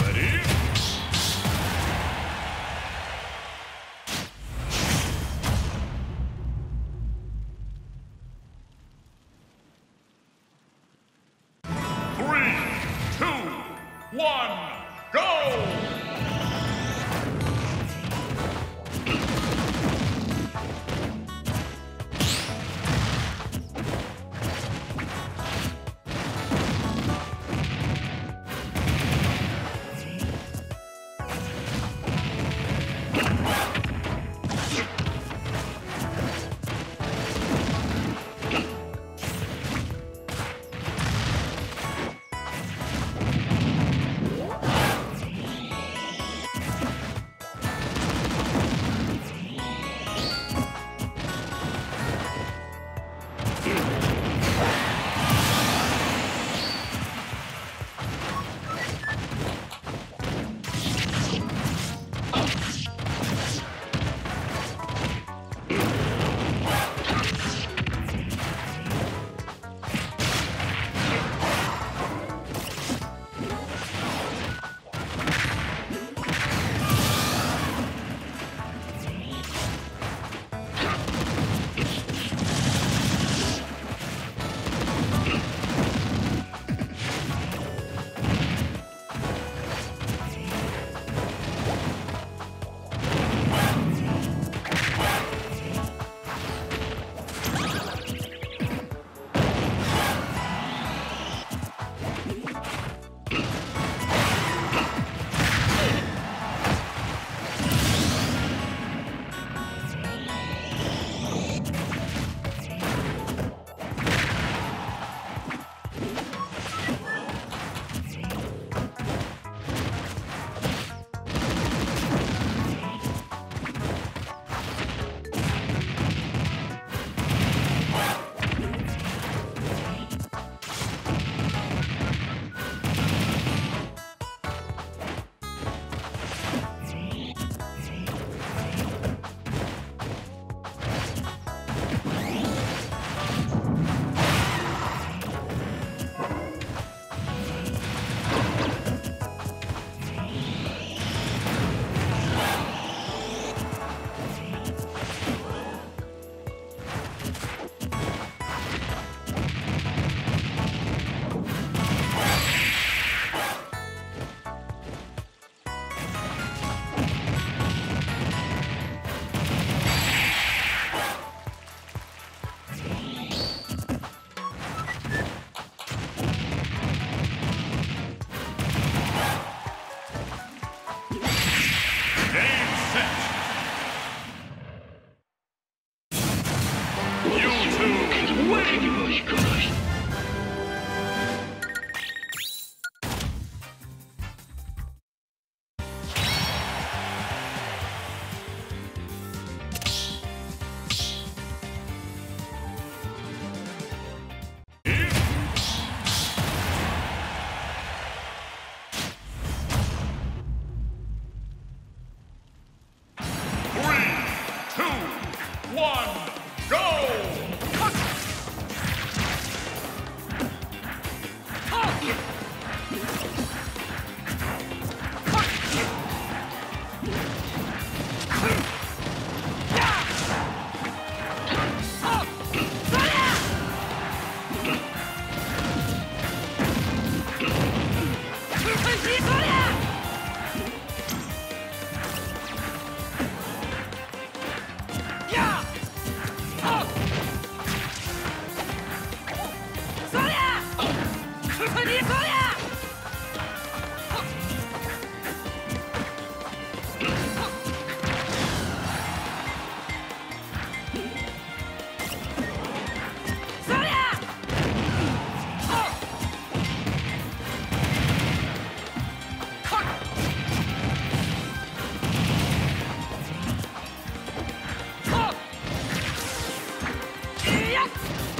Ready? Free Yes!